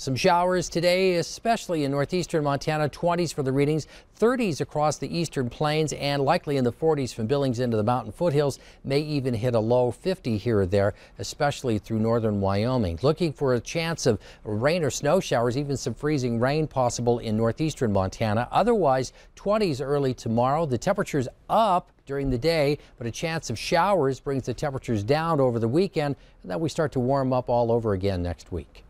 Some showers today, especially in northeastern Montana, 20s for the readings, 30s across the eastern plains, and likely in the 40s from Billings into the mountain foothills. May even hit a low 50 here or there, especially through northern Wyoming. Looking for a chance of rain or snow showers, even some freezing rain possible in northeastern Montana. Otherwise, 20s early tomorrow. The temperatures up during the day, but a chance of showers brings the temperatures down over the weekend, and then we start to warm up all over again next week.